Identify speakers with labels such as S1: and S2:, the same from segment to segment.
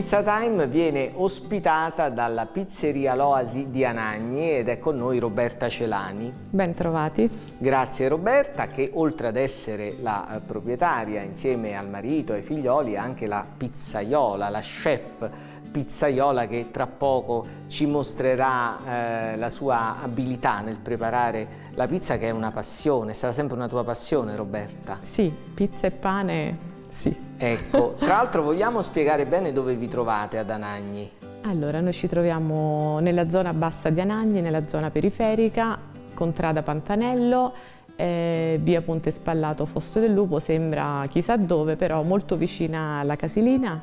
S1: Pizza Time viene ospitata dalla pizzeria L'Oasi di Anagni ed è con noi Roberta Celani.
S2: Ben trovati.
S1: Grazie Roberta che oltre ad essere la eh, proprietaria insieme al marito e ai figlioli è anche la pizzaiola, la chef pizzaiola che tra poco ci mostrerà eh, la sua abilità nel preparare la pizza che è una passione, è stata sempre una tua passione Roberta?
S2: Sì, pizza e pane, sì.
S1: Ecco, tra l'altro vogliamo spiegare bene dove vi trovate ad Anagni?
S2: Allora, noi ci troviamo nella zona bassa di Anagni, nella zona periferica, contrada Pantanello, eh, via Ponte Spallato, Fosso del Lupo, sembra chissà dove, però molto vicina alla Casilina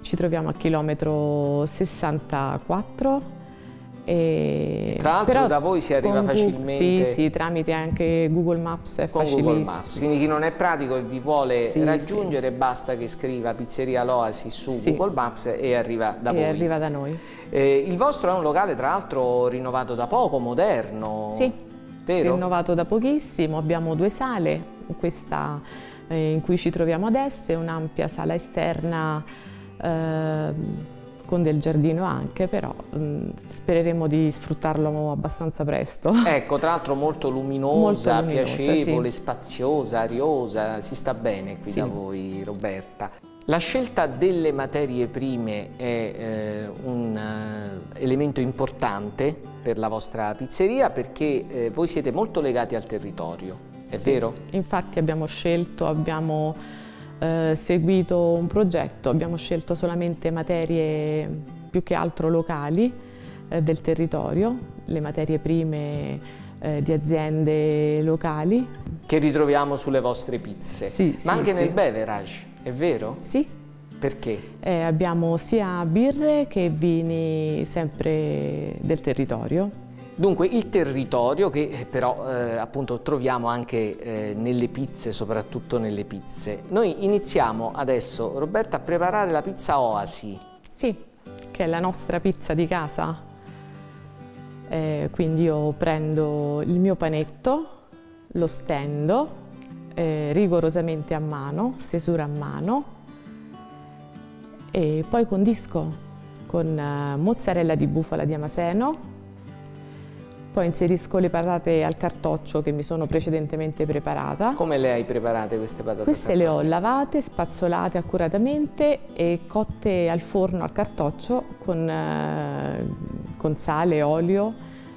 S2: ci troviamo a chilometro 64
S1: e Tra l'altro da voi si arriva facilmente?
S2: Sì, sì, tramite anche Google Maps è
S1: con
S2: facilissimo.
S1: Google Maps. Quindi chi non è pratico e vi vuole sì, raggiungere sì. basta che scriva Pizzeria L'Oasi su sì. Google Maps e arriva da
S2: e
S1: voi.
S2: arriva da noi.
S1: Eh, il vostro è un locale tra l'altro rinnovato da poco, moderno.
S2: Sì,
S1: vero?
S2: rinnovato da pochissimo, abbiamo due sale, questa eh, in cui ci troviamo adesso è un'ampia sala esterna eh, con del giardino anche, però mh, spereremo di sfruttarlo abbastanza presto.
S1: Ecco, tra l'altro molto luminosa, molto luminosa piacevole, sì. spaziosa, ariosa, si sta bene qui sì. da voi Roberta. La scelta delle materie prime è eh, un uh, elemento importante per la vostra pizzeria perché eh, voi siete molto legati al territorio, è
S2: sì.
S1: vero?
S2: Infatti abbiamo scelto, abbiamo eh, seguito un progetto, abbiamo scelto solamente materie più che altro locali eh, del territorio, le materie prime eh, di aziende locali.
S1: Che ritroviamo sulle vostre pizze,
S2: sì,
S1: ma
S2: sì,
S1: anche
S2: sì.
S1: nel beverage, è vero?
S2: Sì.
S1: Perché?
S2: Eh, abbiamo sia birre che vini sempre del territorio.
S1: Dunque il territorio che eh, però eh, appunto troviamo anche eh, nelle pizze, soprattutto nelle pizze. Noi iniziamo adesso, Roberta, a preparare la pizza Oasi.
S2: Sì, che è la nostra pizza di casa. Eh, quindi io prendo il mio panetto, lo stendo eh, rigorosamente a mano, stesura a mano e poi condisco con eh, mozzarella di bufala di Amaseno, poi inserisco le patate al cartoccio che mi sono precedentemente preparata.
S1: Come le hai preparate queste patate?
S2: Queste le ho lavate, spazzolate accuratamente e cotte al forno al cartoccio con, eh, con sale, olio,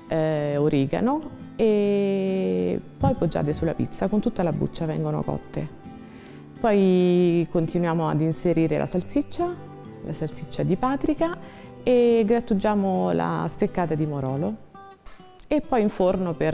S2: eh, origano e poi poggiate sulla pizza con tutta la buccia vengono cotte. Poi continuiamo ad inserire la salsiccia, la salsiccia di paprika e grattugiamo la steccata di morolo e poi in forno per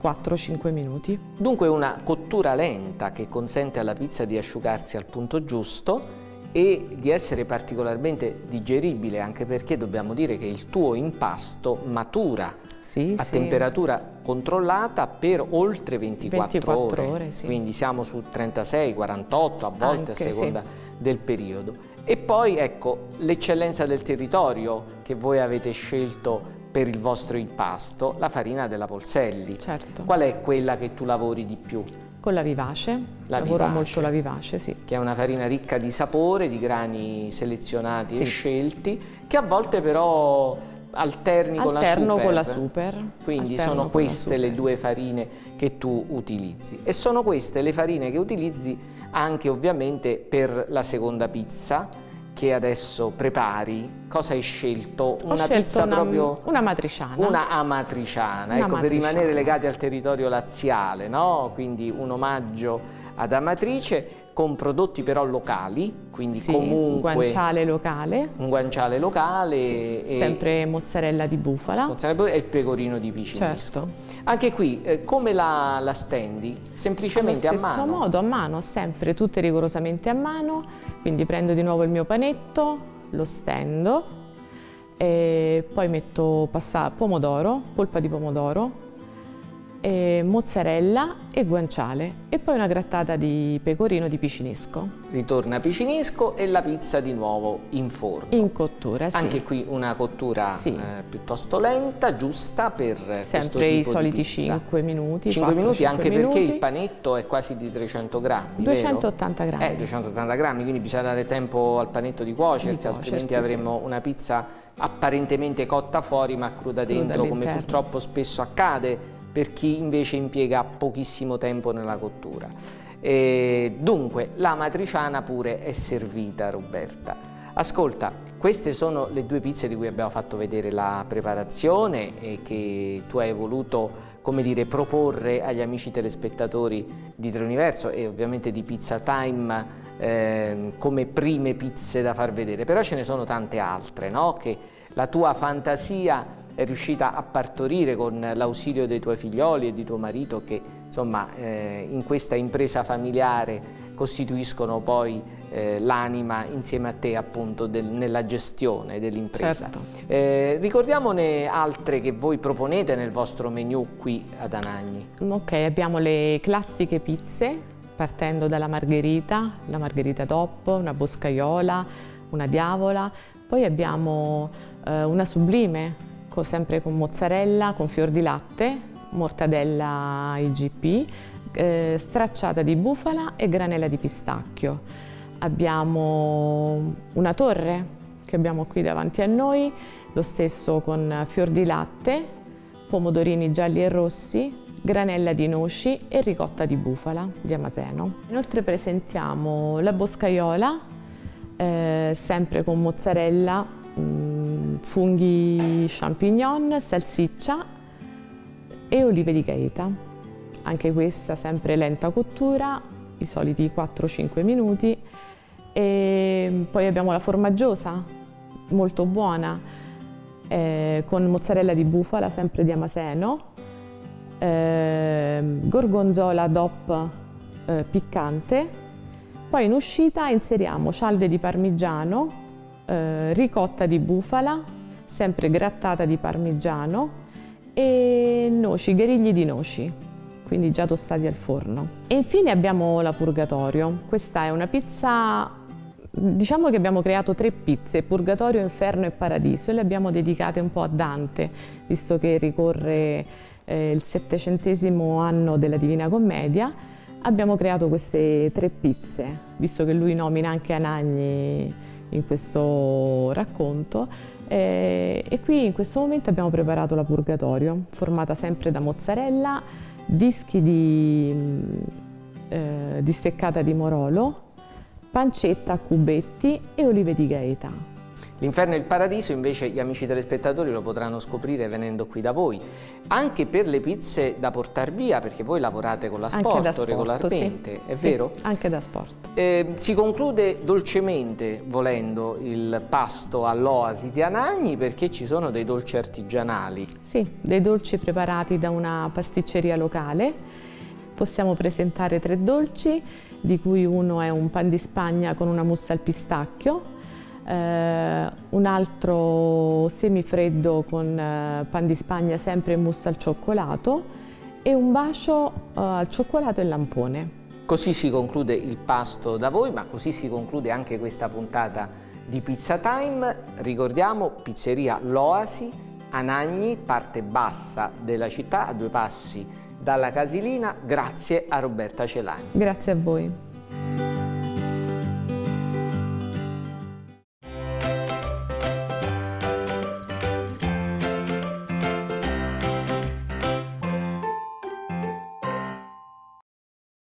S2: 4-5 eh, minuti.
S1: Dunque una cottura lenta che consente alla pizza di asciugarsi al punto giusto e di essere particolarmente digeribile anche perché dobbiamo dire che il tuo impasto matura sì, a sì. temperatura controllata per oltre 24,
S2: 24 ore, ore sì.
S1: quindi siamo su 36, 48 a volte anche, a seconda del periodo. E poi ecco l'eccellenza del territorio che voi avete scelto per il vostro impasto la farina della Polselli.
S2: Certo.
S1: Qual è quella che tu lavori di più?
S2: Con la vivace, la lavoro vivace, molto la vivace, sì.
S1: Che è una farina ricca di sapore, di grani selezionati sì. e scelti, che a volte però alterni con la super.
S2: con la super.
S1: Quindi
S2: Alterno
S1: sono queste le due farine che tu utilizzi. E sono queste le farine che utilizzi anche ovviamente per la seconda pizza, che adesso prepari, cosa hai scelto?
S2: Una
S1: scelto pizza
S2: una,
S1: proprio...
S2: Una matriciana.
S1: Una amatriciana,
S2: una
S1: ecco,
S2: amatriciana.
S1: per rimanere legati al territorio laziale, no? Quindi un omaggio ad Amatrice con prodotti però locali, quindi
S2: sì,
S1: comunque...
S2: un guanciale locale.
S1: Un guanciale locale.
S2: Sì, e sempre mozzarella di bufala.
S1: Mozzarella e il pecorino di picinisco.
S2: Certo.
S1: Anche qui, eh, come la, la, stendi? Semplicemente a mano?
S2: Allo stesso modo, a mano, sempre tutte rigorosamente a mano. Quindi prendo di nuovo il mio panetto, lo stendo, e poi metto pomodoro, polpa di pomodoro, e mozzarella e guanciale e poi una grattata di pecorino di picinisco.
S1: Ritorna picinisco e la pizza di nuovo in forno.
S2: In cottura, sì.
S1: Anche qui una cottura sì. eh, piuttosto lenta, giusta per
S2: Sempre
S1: i
S2: soliti 5 minuti.
S1: 5 minuti anche minuti. perché il panetto è quasi di 300 grammi,
S2: 280
S1: vero?
S2: grammi.
S1: Eh, 280 grammi, quindi bisogna dare tempo al panetto di cuocersi, di altrimenti cuocersi, avremmo sì. una pizza apparentemente cotta fuori ma cruda, cruda dentro, come purtroppo spesso accade per chi invece impiega pochissimo tempo nella cottura. E dunque la matriciana pure è servita Roberta. Ascolta, queste sono le due pizze di cui abbiamo fatto vedere la preparazione e che tu hai voluto come dire, proporre agli amici telespettatori di Tre Universo e ovviamente di Pizza Time eh, come prime pizze da far vedere, però ce ne sono tante altre, no? che la tua fantasia è riuscita a partorire con l'ausilio dei tuoi figlioli e di tuo marito che insomma eh, in questa impresa familiare costituiscono poi eh, l'anima insieme a te appunto del, nella gestione dell'impresa.
S2: Certo.
S1: Eh, ricordiamone altre che voi proponete nel vostro menu qui ad Anagni.
S2: Ok, abbiamo le classiche pizze partendo dalla margherita, la margherita top, una boscaiola, una diavola, poi abbiamo eh, una sublime sempre con mozzarella, con fior di latte, mortadella IGP, eh, stracciata di bufala e granella di pistacchio. Abbiamo una torre che abbiamo qui davanti a noi, lo stesso con fior di latte, pomodorini gialli e rossi, granella di noci e ricotta di bufala di Amaseno. Inoltre presentiamo la boscaiola, eh, sempre con mozzarella, mh, mm, funghi champignon, salsiccia e olive di Gaeta. Anche questa sempre lenta cottura, i soliti 4-5 minuti. E poi abbiamo la formaggiosa, molto buona, eh, con mozzarella di bufala, sempre di Amaseno, eh, gorgonzola DOP eh, piccante. Poi in uscita inseriamo cialde di parmigiano, eh, ricotta di bufala, sempre grattata di parmigiano e noci, gherigli di noci, quindi già tostati al forno. E infine abbiamo la purgatorio. Questa è una pizza, diciamo che abbiamo creato tre pizze, purgatorio, inferno e paradiso, e le abbiamo dedicate un po' a Dante, visto che ricorre eh, il settecentesimo anno della Divina Commedia. Abbiamo creato queste tre pizze, visto che lui nomina anche Anagni in questo racconto e, e qui in questo momento abbiamo preparato la purgatorio formata sempre da mozzarella, dischi di, eh, di steccata di morolo, pancetta a cubetti e olive di gaeta.
S1: L'inferno e il paradiso invece gli amici telespettatori lo potranno scoprire venendo qui da voi. Anche per le pizze da portare via, perché voi lavorate con la sport, sport regolarmente,
S2: sì.
S1: è
S2: sì,
S1: vero?
S2: Anche da sport.
S1: Eh, si conclude dolcemente, volendo, il pasto all'Oasi di Anagni perché ci sono dei dolci artigianali.
S2: Sì, dei dolci preparati da una pasticceria locale. Possiamo presentare tre dolci, di cui uno è un pan di Spagna con una mousse al pistacchio, eh, un altro semifreddo con eh, pan di Spagna sempre in mousse al cioccolato e un bacio eh, al cioccolato e lampone.
S1: Così si conclude il pasto da voi, ma così si conclude anche questa puntata di Pizza Time. Ricordiamo Pizzeria L'Oasi, Anagni, parte bassa della città, a due passi dalla Casilina. Grazie a Roberta Celani.
S2: Grazie a voi.